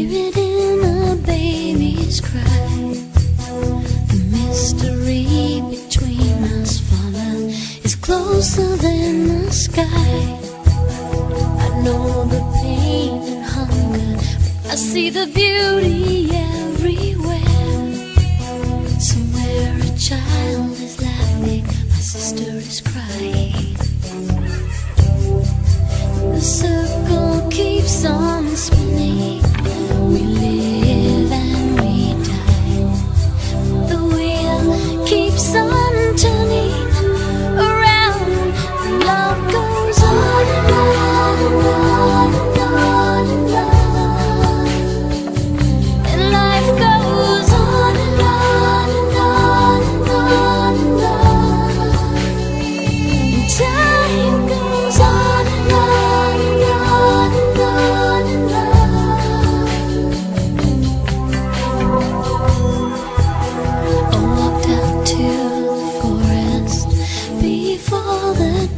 Hear it in a baby's cry. The mystery between us Is closer than the sky. I know the pain and hunger But I see the beauty everywhere. Somewhere a child is laughing My sister is crying.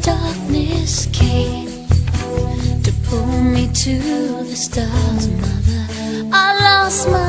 Darkness came to pull me to the stars, mother. I lost myself